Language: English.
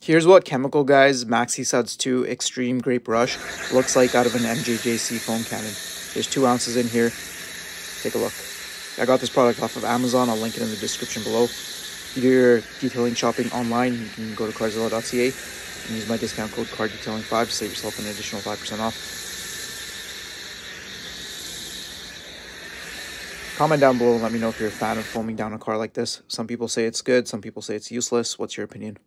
Here's what Chemical Guys Maxi Suds 2 Extreme Grape Rush looks like out of an MJJC foam cannon. There's two ounces in here. Take a look. I got this product off of Amazon. I'll link it in the description below. If you do your detailing shopping online, you can go to carzilla.ca and use my discount code CARDETAILING5 to save yourself an additional 5% off. Comment down below and let me know if you're a fan of foaming down a car like this. Some people say it's good, some people say it's useless. What's your opinion?